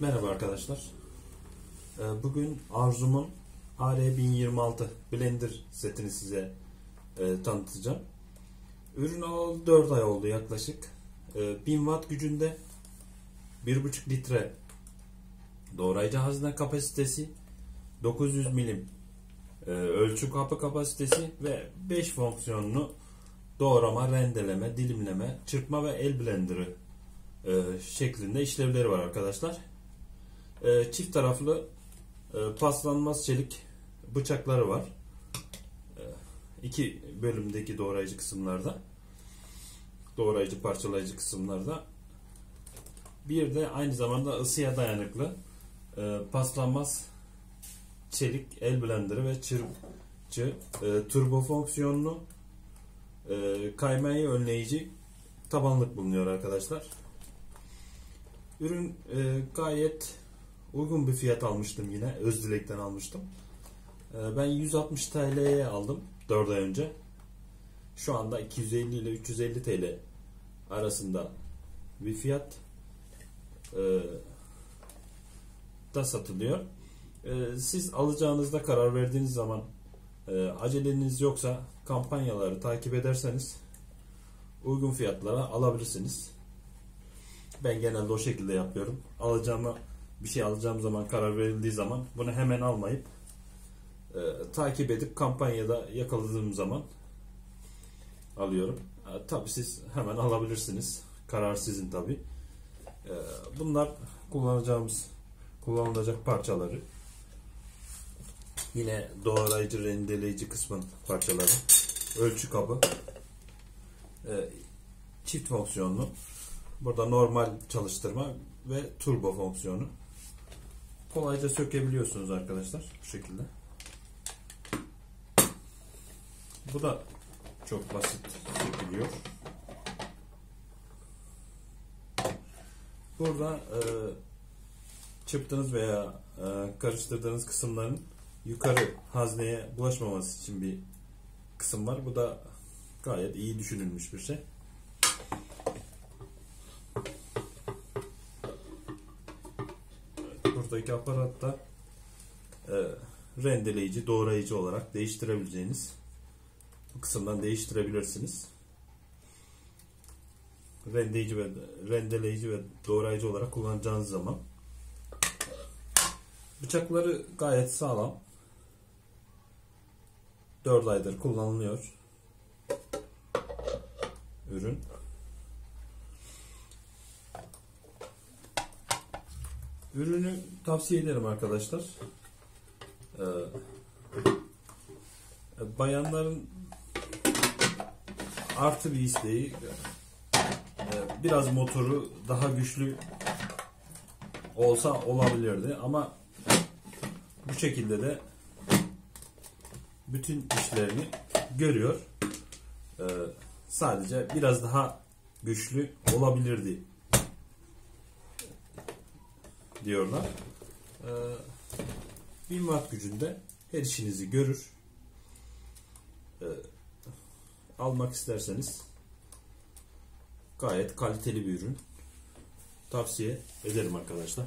Merhaba arkadaşlar. Ee, Bugün Arzum'un AR1026 Blender setini size e, tanıtacağım. Ürün alalı 4 ay oldu yaklaşık. Ee, 1000 watt gücünde 1.5 litre doğrayıcı hazne kapasitesi 900 milim e, ölçü kapı kapasitesi ve 5 fonksiyonlu doğrama, rendeleme, dilimleme, çırpma ve el blenderı e, şeklinde işlevleri var arkadaşlar. E, çift taraflı e, paslanmaz çelik bıçakları var. E, iki bölümdeki doğrayıcı kısımlarda. Doğrayıcı parçalayıcı kısımlarda. Bir de aynı zamanda ısıya dayanıklı e, paslanmaz çelik el blenderı ve çırpıcı e, turbo fonksiyonlu e, kaymayı önleyici tabanlık bulunuyor arkadaşlar. Ürün e, gayet uygun bir fiyat almıştım yine. Özdilek'ten almıştım. E, ben 160 TL'ye aldım 4 ay önce. Şu anda 250 ile 350 TL arasında bir fiyat e, da satılıyor. E, siz alacağınızda karar verdiğiniz zaman aceleniz yoksa kampanyaları takip ederseniz uygun fiyatlara alabilirsiniz. Ben genelde o şekilde yapıyorum. Alacağımı bir şey alacağım zaman karar verildiği zaman bunu hemen almayıp e, takip edip kampanyada yakaladığım zaman alıyorum. E, tabi siz hemen alabilirsiniz. Karar sizin tabi. E, bunlar kullanacağımız kullanılacak parçaları. Yine doğrayıcı rendeleyici kısmın parçaları. Ölçü kabı. E, çift fonksiyonlu. Burada normal çalıştırma ve turbo fonksiyonu. Kolayca sökebiliyorsunuz arkadaşlar bu şekilde. Bu da çok basit sökülüyor. Burada e, çırptığınız veya e, karıştırdığınız kısımların yukarı hazneye bulaşmaması için bir kısım var. Bu da gayet iyi düşünülmüş bir şey. Buradaki aparatta e, rendeleyici, doğrayıcı olarak değiştirebileceğiniz bu kısımdan değiştirebilirsiniz. Rendeleyici ve rendeleyici ve doğrayıcı olarak kullanacağınız zaman bıçakları gayet sağlam. 4 aydır kullanılıyor. Ürün. Ürünü tavsiye ederim arkadaşlar. Ee, bayanların artı bir isteği e, biraz motoru daha güçlü olsa olabilirdi ama bu şekilde de bütün işlerini görüyor. Ee, sadece biraz daha güçlü olabilirdi diyorlar. Ee, 1000 watt gücünde her işinizi görür. Ee, almak isterseniz gayet kaliteli bir ürün. Tavsiye ederim arkadaşlar.